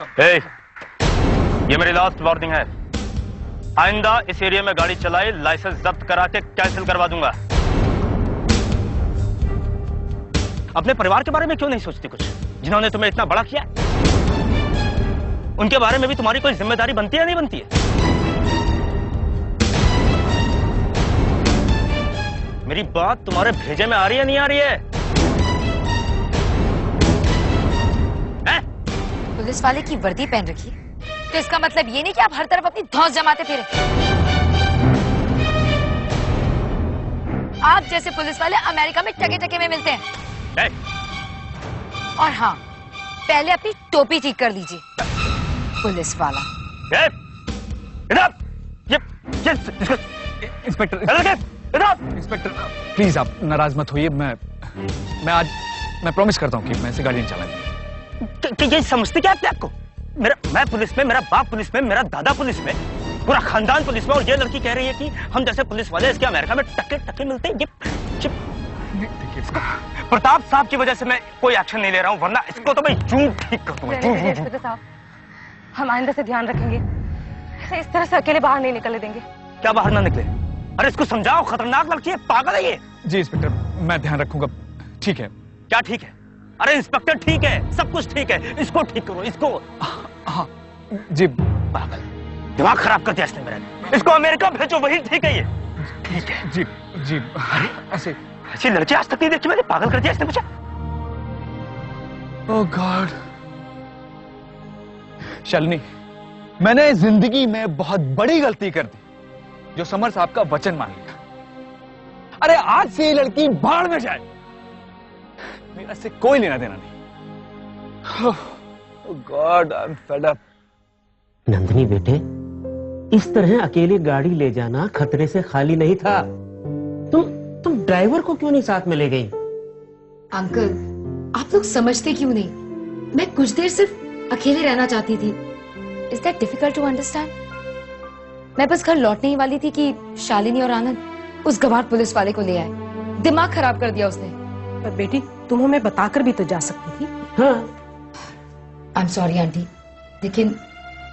ए, ये मेरी last warning है। आइंदा इस एरिया में गाड़ी चलाए लाइसेंस जब्त करा के कैंसिल करवा दूँगा। अपने परिवार के बारे में क्यों नहीं सोचती कुछ? जिन्होंने तुम्हें इतना बड़ा किया? उनके बारे में भी तुम्हारी कोई ज़िम्मेदारी बनती है नहीं बनती है? मेरी बात तुम्हारे भेजे में आ रही है नहीं आ रही हैं? पुलिस वाले की वर्दी पहन रखी तो इसका मतलब ये नहीं कि आप हर तरफ़ अपनी धौस जमाते फिर आप जैसे पुलिस वाले अमेरिका में टके टके में मिलते हैं। ए, और हाँ पहले अपनी टोपी ठीक कर लीजिए। पुलिस वाला। ये ये इंस्पेक्टर इधर के, इधर इंस्पेक्टर प्लीज़ आप नाराज़ मत होइए। मैं मैं आज मैं प्रॉमिस करता हूँ कि मैं ऐसे गाड़ी नहीं चलाऊँगी। ये समझते क्या अपने आपको मेरा मैं पुलिस में मेरा बाप पुलिस में मेरा दादा पुलिस में पूरा खानदान पुलिस में और ये लड़की कह रही है कि हम जैसे पुलिस वाले इसके अमेरिका में टके टके मिलते हैं। ये, ये प्रताप साहब की वजह से मैं कोई एक्शन नहीं ले रहा हूँ वरना इसको तो मैं जूं ठीक कर दूँगा। हम आइंदा से ध्यान रखेंगे। ऐसे इस तरह से अकेले बाहर नहीं निकलने देंगे। क्या बाहर ना निकले? अरे इसको समझाओ खतरनाक लड़की है पागल है ये। जी इंस्पेक्टर मैं ध्यान रखूँगा। ठीक है। क्या ठीक है? अरे इंस्पेक्टर ठीक है सब कुछ ठीक है इसको ठीक करो इसको। हाँ जी पागल। दिमाग खराब कर दिया इसने मेरा इसको अमेरिका भेजो वही ठीक है ये। ठीक है जी जी ऐसे। ऐसी लड़की आज तक नहीं देखी मैंने पागल कर दिया इसने मुझे। ओह गॉड शालिनी मैंने ज़िंदगी में बहुत बड़ी गलती कर दी जो समर साहब का वचन मान लिया। अरे आज से ये लड़की बाढ़ में जाए। मेरा से कोई लेना देना नहीं। God I am fed up Nandini बेटे इस तरह अकेली गाड़ी ले जाना खतरे से खाली नहीं था। तुम तुम ड्राइवर को क्यों नहीं साथ में ले गई? अंकल आप लोग समझते क्यों नहीं? मैं कुछ देर सिर्फ़ अकेले रहना चाहती थी। Is that difficult to understand मैं बस घर लौटने ही वाली थी कि शालिनी और आनंद उस गवार पुलिस वाले को ले आए। दिमाग खराब कर दिया उसने। पर बेटी तुम हमें बताकर भी तो जा सकती थी। हाँ। आई एम सॉरी आंटी लेकिन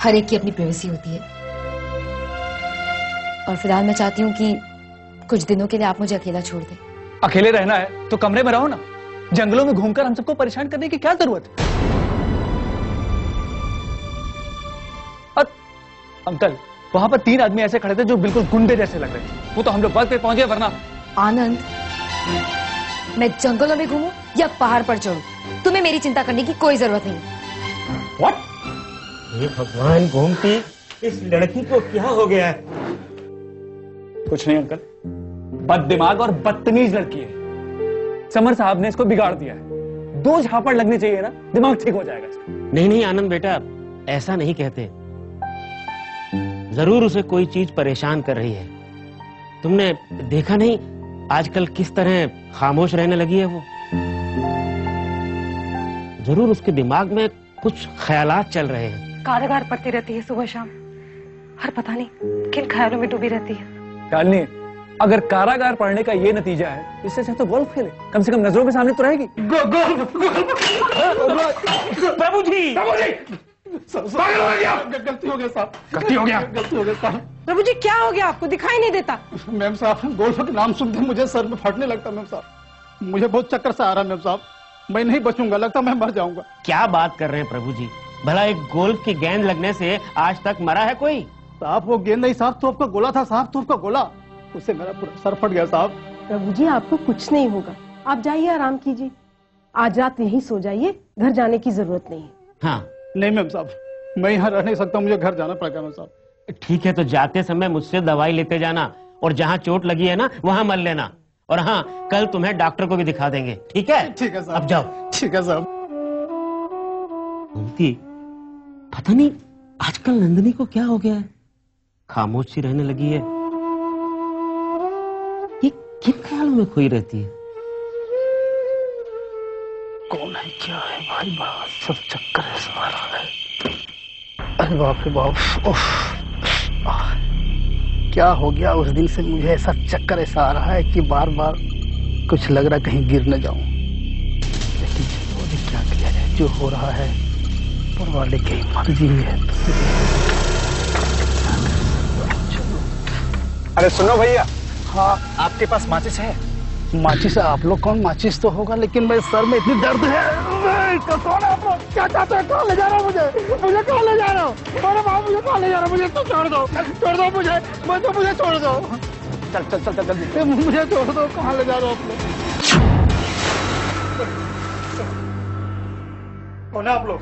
हर एक की अपनी प्राइवेसी होती है। और फ़िलहाल मैं चाहती हूँ कि कुछ दिनों के लिए आप मुझे अकेला छोड़ दें। अकेले रहना है तो कमरे में रहो ना। जंगलों में घूमकर हम सबको परेशान करने की क्या ज़रूरत? है अंकल वहाँ पर तीन आदमी ऐसे खड़े थे जो बिल्कुल गुंडे जैसे लग रहे थे। वो तो हम लोग वक्त पे पहुँचे वरना आनंद मैं जंगलों में घूमूं? या पहाड़ पर चढ़ूं। तुम्हें मेरी चिंता करने की कोई ज़रूरत नहीं। व्हाट ये भगवान घूमती इस लड़की को क्या हो गया है? कुछ नहीं अंकल। बद दिमाग और बदतमीज लड़की है। समर साहब ने इसको बिगाड़ दिया है। दो झापड़ लगने चाहिए ना दिमाग ठीक हो जाएगा इसका। नहीं नहीं आनंद बेटा ऐसा नहीं कहते। ज़रूर उसे कोई चीज़ परेशान कर रही है। तुमने देखा नहीं आजकल किस तरह खामोश रहने लगी है वो? ज़रूर उसके दिमाग में कुछ ख्यालात चल रहे हैं। कारागार पड़ती रहती है सुबह शाम। हर पता नहीं किन ख्यालों में डूबी रहती है। शालिनी अगर कारागार पढ़ने का ये नतीजा है इससे अच्छा तो गोल्फ खेले। कम से कम नज़रों के सामने तो रहेगी। प्रभु जी गलती हो गया साहब। गलती हो गया। गलती हो गया साहब। प्रभु जी क्या हो गया आपको? दिखाई नहीं देता। मैम साहब गोल्फ का नाम सुनते मुझे सर में फटने लगता मैम साहब। मुझे बहुत चक्कर सा आ रहा है मैम साहब। मैं नहीं बचूँगा लगता मैं मर जाऊँगा। क्या बात कर रहे हैं प्रभु जी भला एक गोल्फ की गेंद लगने से आज तक मरा है कोई? साहब वो गेंद नहीं साहब तो आपका गोला था साहब तो आपका गोला। उससे मेरा पूरा सर फट गया साहब प्रभु जी आपको कुछ नहीं होगा। आप जाइए आराम कीजिए। आज रात यहीं सो जाइए घर जाने की ज़रूरत नहीं है। हाँ। नहीं मैम साहब मैं यहाँ रह नहीं सकता मुझे घर जाना पड़ेगा मैम साहब ठीक है तो जाते समय मुझसे दवाई लेते जाना और जहाँ चोट लगी है ना वहाँ मल लेना। और हाँ कल तुम्हें डॉक्टर को भी दिखा देंगे। ठीक है? ठीक है साहब। अब जाओ। ठीक है साहब। घूमती पता नहीं आजकल नंदनी को क्या हो गया है? खामोश सी रहने लगी है। ये किन ख्यालों में खोई रहती है? कौन है क्या है भाई? बाप सब चक्कर है सारा है। अरे बाप रे बाप उफ, क्या हो गया? उस दिन से मुझे ऐसा चक्कर ऐसा आ रहा है कि बार बार कुछ लग रहा है कहीं गिर न जाऊँ। लेकिन चलो अभी क्या किया जाए? जो हो रहा है ऊपर वाले की मर्ज़ी है अरे सुनो भैया। हाँ। आपके पास माचिस है? माचिस आप लोग कौन माचिस तो होगा? लेकिन मेरे सर में इतनी दर्द है। लोग क्या चाहते मुझे? मुझे कहाँ ले जा रहे हो? अरे बाबू मुझे कहाँ ले जा रहे हो? मुझे तो छोड़ दो छोड़ दो मुझे मुझे मुझे छोड़ दो। चल चल चल चल ए, मुझे छोड़ दो कहाँ ले जा रहे हो कौन है आप लोग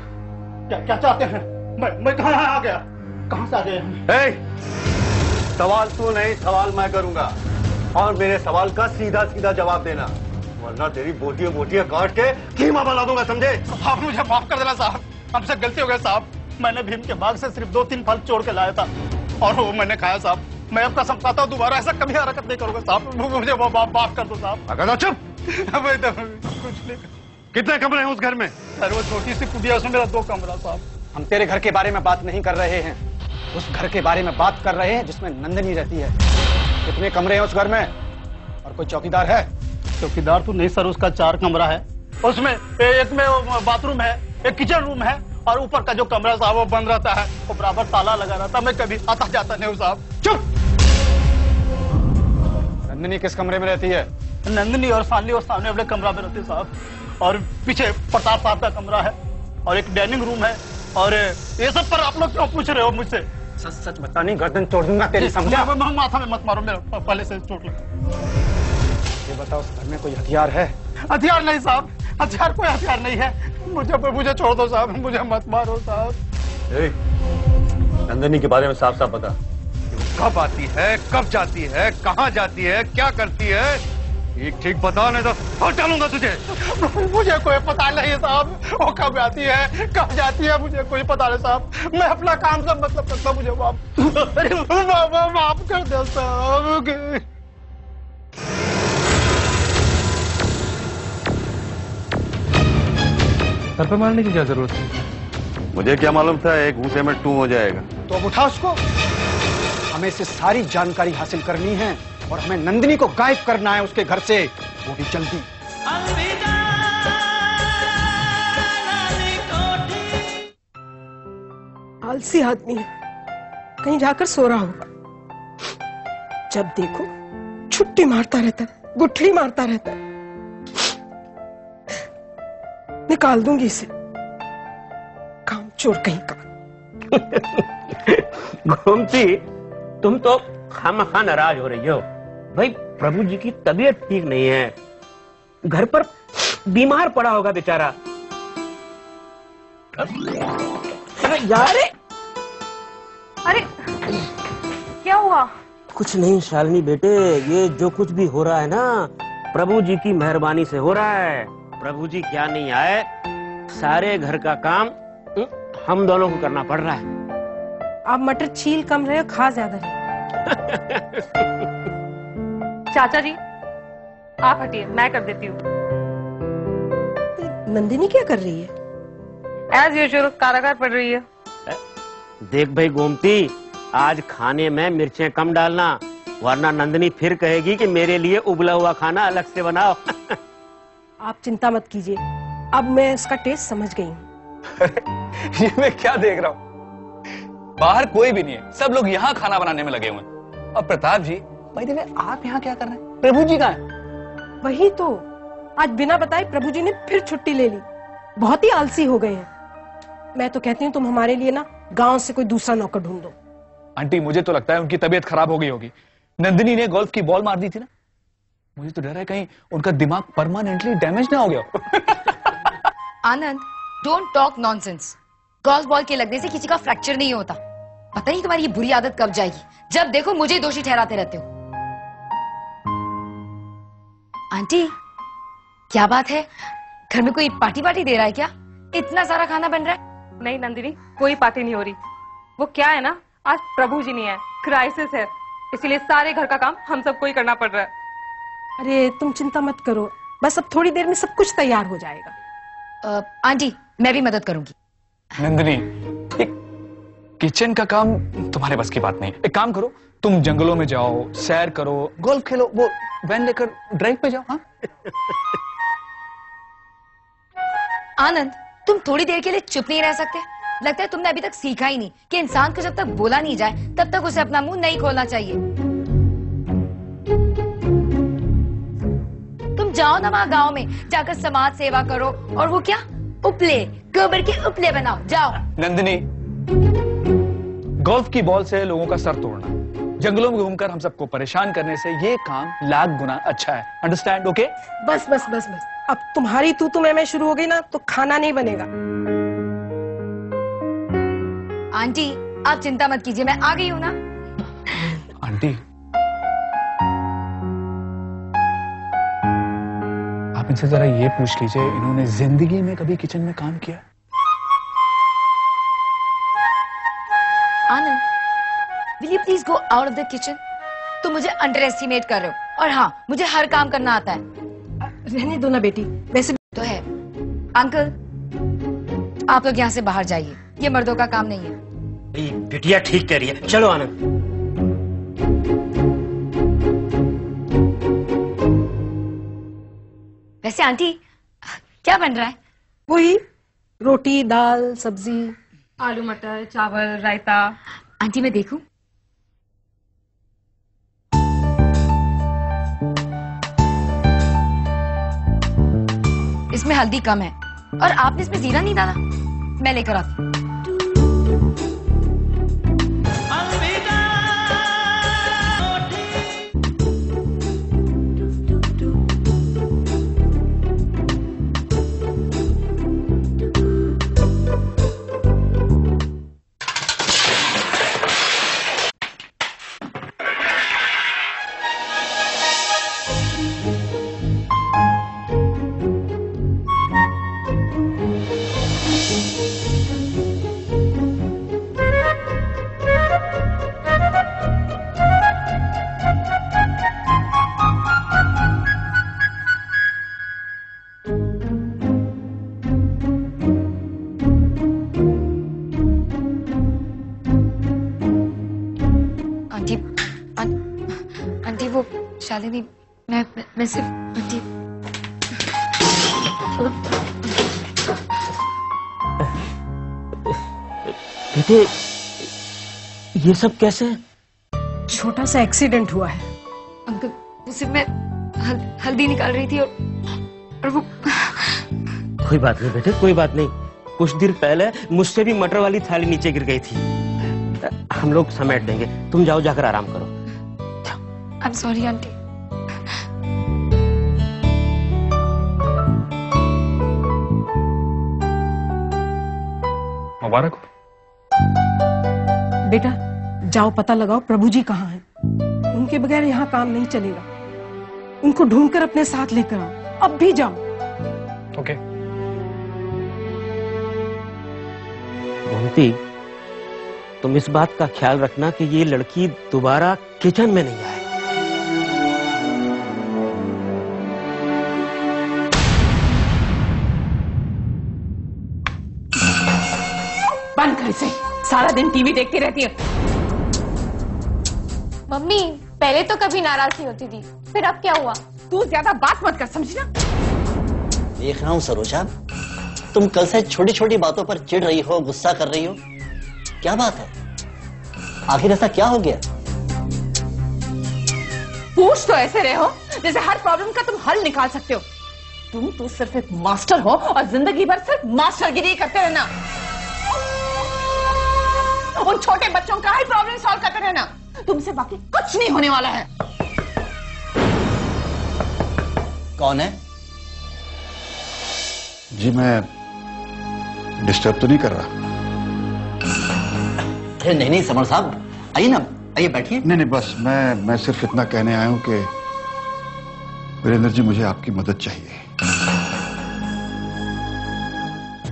क्या क्या चाहते हैं? मैं मैं कहाँ आ गया? कहाँ से आ गए सवाल तू नहीं सवाल मैं करूँगा। और मेरे सवाल का सीधा सीधा जवाब देना। वरना तेरी बोटियाँ बोटियाँ काट के कीमा बना दूँगा समझे? आप मुझे माफ़ कर देना साहब। हमसे गलती हो गई साहब। मैंने भीम के बाग से सिर्फ़ दो तीन फल चोर के लाया था। और वो मैंने खाया साहब। मैं आपका समझाता हूँ दोबारा ऐसा कभी हरकत नहीं करूँगा साहब। मुझे माफ़ माफ़ कर दो साहब। अगर तो चुप। कुछ नहीं। कितने कमरे हैं उस घर में? सर वो छोटी सी कुटिया उसमें मेरा दो कमरा साहब। हम तेरे घर के बारे में बात नहीं कर रहे हैं। उस घर के बारे में बात कर रहे हैं जिसमें नंदनी रहती है। कितने कमरे हैं उस घर में? और कोई चौकीदार है? चौकीदार तो नहीं सर उसका चार कमरा है। उसमें एक में बाथरूम है एक किचन रूम है और ऊपर का जो कमरा साहब वो बंद रहता है। वो बराबर ताला लगा रहता है मैं कभी आता जाता नहीं हूँ साहब। चुप! नंदनी किस कमरे में रहती है? नंदनी और सानली और सामने वाले कमरा में रहते साहब। और पीछे प्रताप साहब का कमरा है और एक डाइनिंग रूम है और ये सब पर आप लोग क्यों पूछ रहे हो मुझसे? सच सच बता नहीं गर्दन तोड़ दूँगा तेरी समझा? माथा में मत मारो मेरा पहले से चोट लगा। बताओ उस घर में कोई हथियार है? हथियार नहीं साहब। हथियार कोई हथियार नहीं है। मुझे मुझे छोड़ दो साहब। मुझे मत मारो साहब। नंदनी के बारे में साफ़ साफ़ बता। कब आती है? कब जाती है? कहाँ जाती है? क्या करती है? ठीक ठीक बता नहीं तो और डालूँगा तुझे। मुझे कोई पता नहीं साहब। वो कब आती है? कब जाती है? मुझे कोई पता नहीं साहब। मैं अपना काम सब मतलब करता मुझे माफ़ माफ़ कर दो साहब। सर पे मारने की क्या ज़रूरत है मुझे क्या मालूम था एक घूसे में टू हो जाएगा। तो अब उठा उसको। हमें इससे सारी जानकारी हासिल करनी है और हमें नंदिनी को गायब करना है उसके घर से। वो भी जल्दी। आलसी आदमी है। कहीं जाकर सो रहा होगा। जब देखो छुट्टी मारता रहता है गुठली मारता रहता है। निकाल दूँगी इसे। काम चोर कहीं का। गोमती तुम तो खामा खा नाराज़ हो रही हो। भाई प्रभु जी की तबीयत ठीक नहीं है। घर पर बीमार पड़ा होगा बेचारा। अरे यार अरे क्या हुआ? कुछ नहीं शालिनी बेटे ये जो कुछ भी हो रहा है ना प्रभु जी की मेहरबानी से हो रहा है। प्रभु जी क्या नहीं आए? सारे घर का काम हम दोनों को करना पड़ रहा है। आप मटर छील कम रहे हो खा ज़्यादा रहे चाचा जी आप हटिए मैं कर देती हूँ। नंदिनी क्या कर रही है? एज यूजुअल कारागार पड़ रही है। देख भाई गोमती आज खाने में मिर्चें कम डालना वरना नंदनी फिर कहेगी कि मेरे लिए उबला हुआ खाना अलग से बनाओ। आप चिंता मत कीजिए। अब मैं इसका टेस्ट समझ गई हूँ। ये मैं क्या देख रहा हूँ? बाहर कोई भी नहीं है। सब लोग यहाँ खाना बनाने में लगे हुए हैं। और प्रताप जी भाई देवे आप यहाँ क्या कर रहे हैं? प्रभु जी कहाँ हैं? वही तो। आज बिना बताए प्रभु जी ने फिर छुट्टी ले ली। बहुत ही आलसी हो गए हैं। मैं तो कहती हूँ तुम हमारे लिए ना गाँव से कोई दूसरा नौकर ढूंढ। दो आंटी मुझे तो लगता है उनकी तबीयत खराब हो गई होगी। नंदिनी ने गोल्फ की बॉल मार दी थी ना? मुझे तो डर है कहीं उनका दिमाग परमानेंटली डैमेज ना हो गया Anand don't talk nonsense golf ball के लगने से किसी का फ्रैक्चर नहीं होता। पता नहीं तुम्हारी ये बुरी आदत कब जाएगी। जब देखो मुझे दोषी ठहराते रहते हो। आंटी क्या बात है? घर में कोई पार्टी पार्टी दे रहा है क्या? इतना सारा खाना बन रहा है? नहीं नंदिनी कोई पार्टी नहीं हो रही। वो क्या है ना? आज प्रभु जी नहीं है क्राइसिस है। इसीलिए सारे घर का काम हम सबको ही करना पड़ रहा है। अरे तुम चिंता मत करो। बस अब थोड़ी देर में सब कुछ तैयार हो जाएगा। आंटी मैं भी मदद करूँगी। नंदिनी एक किचन का काम तुम्हारे बस की बात नहीं। एक काम करो तुम जंगलों में जाओ सैर करो गोल्फ खेलो वो वैन लेकर ड्राइव पे जाओ हाँ? आनंद तुम थोड़ी देर के लिए चुप नहीं रह सकते। लगता है तुमने अभी तक सीखा ही नहीं कि इंसान को जब तक बोला नहीं जाए तब तक उसे अपना मुँह नहीं खोलना चाहिए। जाओ ना वहाँ गाँव में जाकर समाज सेवा करो। और वो क्या? उपले गोबर के उपले बनाओ जाओ। नंदिनी गोल्फ की बॉल से लोगों का सर तोड़ना जंगलों में घूमकर हम सबको परेशान करने से ये काम लाख गुना अच्छा है। Understand okay okay? बस बस बस बस। अब तुम्हारी तू तुम्हें मैं शुरू हो गई ना तो खाना नहीं बनेगा। आंटी आप चिंता मत कीजिए मैं आ गई हूँ ना। आंटी इनसे जरा ये पूछ लीजिए इन्होंने ज़िंदगी में कभी किचन में काम किया? Anand will you please go out of the kitchen तुम मुझे अंडर एस्टिमेट कर रहे हो। और हाँ मुझे हर काम करना आता है। रहने दो ना बेटी वैसे तो है। अंकल आप लोग यहाँ से बाहर जाइए। ये मर्दों का काम नहीं है। ये बिटिया ठीक कह रही है। चलो आनंद। आंटी क्या बन रहा है? वही रोटी दाल सब्ज़ी। आलू मटर चावल रायता। आंटी मैं देखूँ? इसमें हल्दी कम है और आपने इसमें जीरा नहीं डाला। मैं लेकर आती हूँ। शालिनी मैं मैं, सिर्फ़ आंटी बेटे ये सब कैसे? छोटा सा एक्सीडेंट हुआ है। अंकल सिर्फ़ मैं हल, हल्दी निकाल रही थी और और वो कोई बात नहीं बेटे कोई बात नहीं। कुछ देर पहले मुझसे भी मटर वाली थाली नीचे गिर गई थी। हम लोग समेट देंगे। तुम जाओ जाकर आराम करो। I am sorry aunty. मुबारक हो। बेटा जाओ पता लगाओ प्रभु जी कहाँ हैं? उनके बगैर यहाँ काम नहीं चलेगा। उनको ढूंढकर अपने साथ लेकर आओ। अब भी जाओ। ओके गोमती तुम इस बात का ख्याल रखना कि ये लड़की दोबारा किचन में नहीं आए। बंद कर इसे सारा दिन टीवी देखती रहती है। मम्मी पहले तो कभी नाराज़ नहीं होती थी। फिर अब क्या हुआ? तू ज़्यादा बात मत कर समझी ना? देख रहा हूँ सरोजा तुम कल से छोटी छोटी बातों पर चिढ़ रही हो गुस्सा कर रही हो। क्या बात है? आखिर ऐसा क्या हो गया? पूछ तो ऐसे रहे हो जैसे हर प्रॉब्लम का तुम हल निकाल सकते हो। तुम तो सिर्फ़ एक मास्टर हो और ज़िंदगी भर सिर्फ़ मास्टरगिरी करते रहना। उन छोटे बच्चों का ही प्रॉब्लम सॉल्व करते रहना। तुमसे बाकी कुछ नहीं होने वाला है। कौन है? जी मैं डिस्टर्ब तो नहीं कर रहा। अरे नहीं नहीं समर साहब आइए ना आइए बैठिए। नहीं नहीं बस मैं मैं सिर्फ़ इतना कहने आया हूँ कि वीरेंद्र जी मुझे आपकी मदद चाहिए।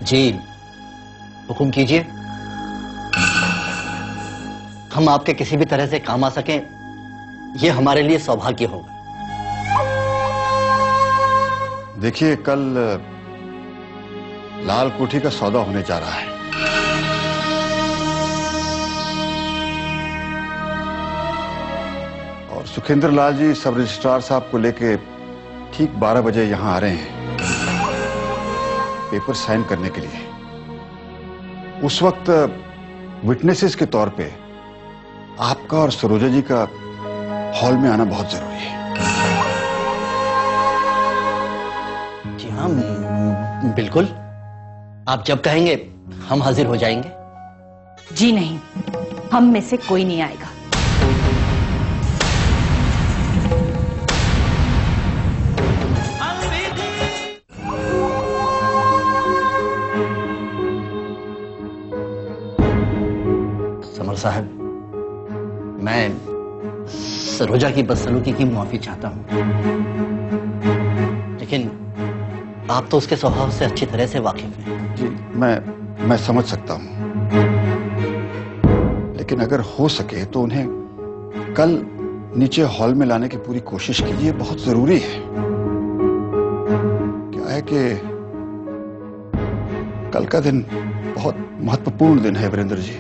जी हुक्म कीजिए। हम आपके किसी भी तरह से काम आ सकें, ये हमारे लिए सौभाग्य होगा। देखिए, कल, लाल कोठी का सौदा होने जा रहा है। और सुखेंद्र लाल जी, सब रजिस्ट्रार साहब को लेके ठीक 12 बजे यहाँ आ रहे हैं। पेपर साइन करने के लिए। उस वक्त विटनेसेस के तौर पे आपका और सरोजा जी का हॉल में आना बहुत ज़रूरी है। जी हाँ बिल्कुल। आप जब कहेंगे हम हाजिर हो जाएँगे। जी नहीं हम में से कोई नहीं आएगा। समर साहब मैं सरोजा की बदसलूकी की मुआफी चाहता हूँ। लेकिन आप तो उसके स्वभाव से अच्छी तरह से वाकिफ हैं। जी, मैं मैं समझ सकता हूँ। लेकिन अगर हो सके तो उन्हें कल नीचे हॉल में लाने की पूरी कोशिश कीजिए बहुत ज़रूरी है। क्या है कि कल का दिन बहुत महत्वपूर्ण दिन है, वीरेंद्र जी।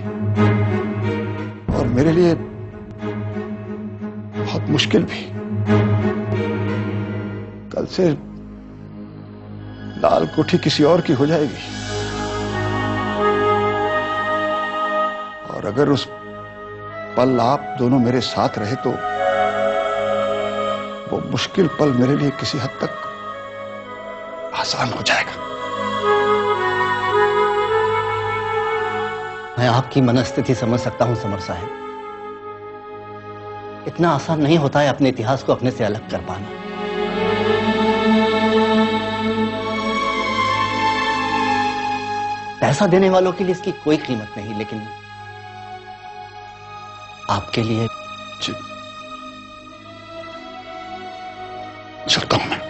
और मेरे लिए बहुत मुश्किल भी। कल से लाल कोठी किसी और की हो जाएगी। और अगर उस पल आप दोनों मेरे साथ रहे तो वो मुश्किल पल मेरे लिए किसी हद तक आसान हो जाएगा। मैं आपकी मनस्थिति समझ सकता हूँ, समर साहब। इतना आसान नहीं होता है अपने इतिहास को अपने से अलग कर पाना। पैसा देने वालों के लिए इसकी कोई कीमत नहीं, लेकिन आपके लिए चलता हूँ। मैं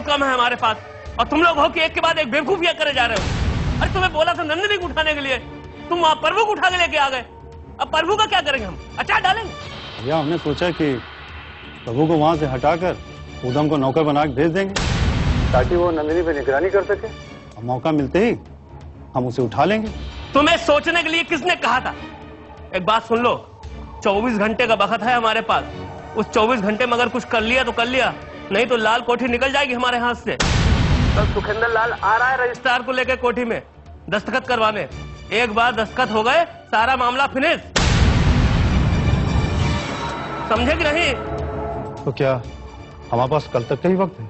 बहुत कम है हमारे पास। और तुम लोग हो कि एक के बाद एक बेवकूफियाँ करे जा रहे हो। अरे तुम्हें बोला था नंदिनी को उठाने के लिए। तुम वहाँ प्रभु को उठा के लेके आ गए। अब प्रभु का क्या करेंगे हम? अचार डालेंगे? भैया हमने सोचा कि प्रभु को वहाँ से हटाकर उधम को नौकर बना के भेज देंगे। ताकि वो नंदिनी पे निगरानी कर सके। और मौका मिलते ही हम उसे उठा लेंगे। तुम्हें सोचने के लिए किसने कहा था? एक बात सुन लो 24 घंटे का वक्त है हमारे पास। उस 24 घंटे में अगर कुछ कर लिया तो कर लिया। नहीं तो लाल कोठी निकल जाएगी हमारे हाथ से। कल सुखेंद्र लाल आ रहा है रजिस्ट्रार को लेकर कोठी में दस्तखत करवाने। एक बार दस्तखत हो गए सारा मामला फिनिश। समझे कि नहीं? तो क्या हमारे पास कल तक का ही वक्त है?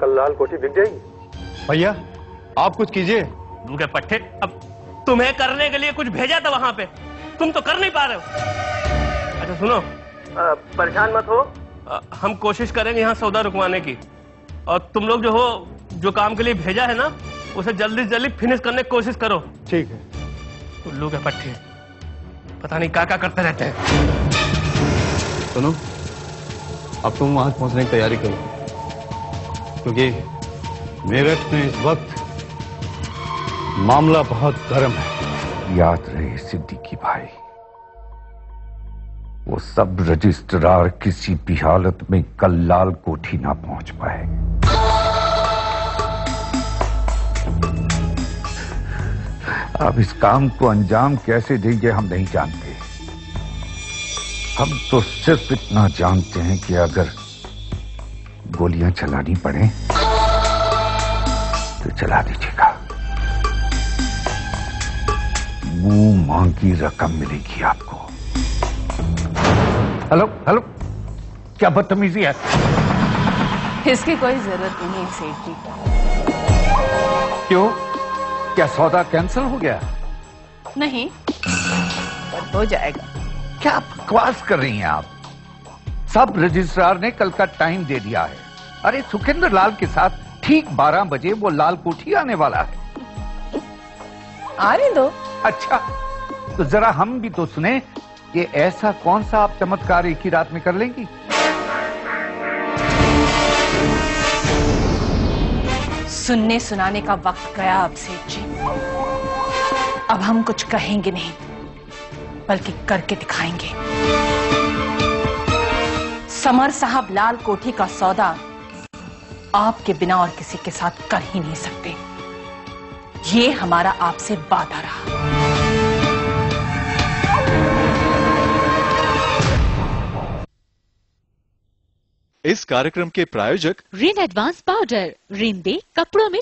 कल लाल कोठी बिक जाएगी। भैया आप कुछ कीजिए। दू के पट्टे। अब तुम्हें करने के लिए कुछ भेजा था वहाँ पे। तुम तो कर नहीं पा रहे हो। अच्छा सुनो। परेशान मत हो। हम कोशिश करेंगे यहाँ सौदा रुकवाने की। और तुम लोग जो हो जो काम के लिए भेजा है ना उसे जल्दी से जल्दी फिनिश करने की कोशिश करो। ठीक है। उल्लू के पट्टे। पता नहीं क्या क्या करते रहते हैं। सुनो अब तुम वहाँ पहुँचने की तैयारी करो। क्योंकि मेरठ में इस वक्त मामला बहुत गर्म है। याद रहे सिद्दीकी भाई। वो सब रजिस्ट्रार किसी भी हालत में कल लाल कोठी ना पहुँच पाए। अब इस काम को अंजाम कैसे देंगे हम नहीं जानते। हम तो सिर्फ़ इतना जानते हैं कि अगर गोलियाँ चलानी पड़े तो चला दीजिएगा। मुँह मांगी रकम मिलेगी आपको। हेलो हेलो क्या बदतमीजी है? इसकी कोई ज़रूरत नहीं है सेठ जी। क्यों? क्या सौदा कैंसिल हो गया? नहीं पर हो जाएगा। क्या बकवास कर रही हैं आप? सब रजिस्ट्रार ने कल का टाइम दे दिया है। अरे सुखेंद्र लाल के साथ ठीक 12 बजे वो लाल कोठी आने वाला है। आ आने दो? अच्छा तो जरा हम भी तो सुने कि ऐसा कौन सा आप चमत्कार एक ही रात में कर लेंगी? सुनने सुनाने का वक्त गया अब, सेठ जी। अब हम कुछ कहेंगे नहीं, बल्कि करके दिखाएँगे। समर साहब लाल कोठी का सौदा आपके बिना और किसी के साथ कर ही नहीं सकते। ये हमारा आपसे वादा रहा। इस कार्यक्रम के प्रायोजक रिन एडवांस पाउडर रिन दे कपड़ों में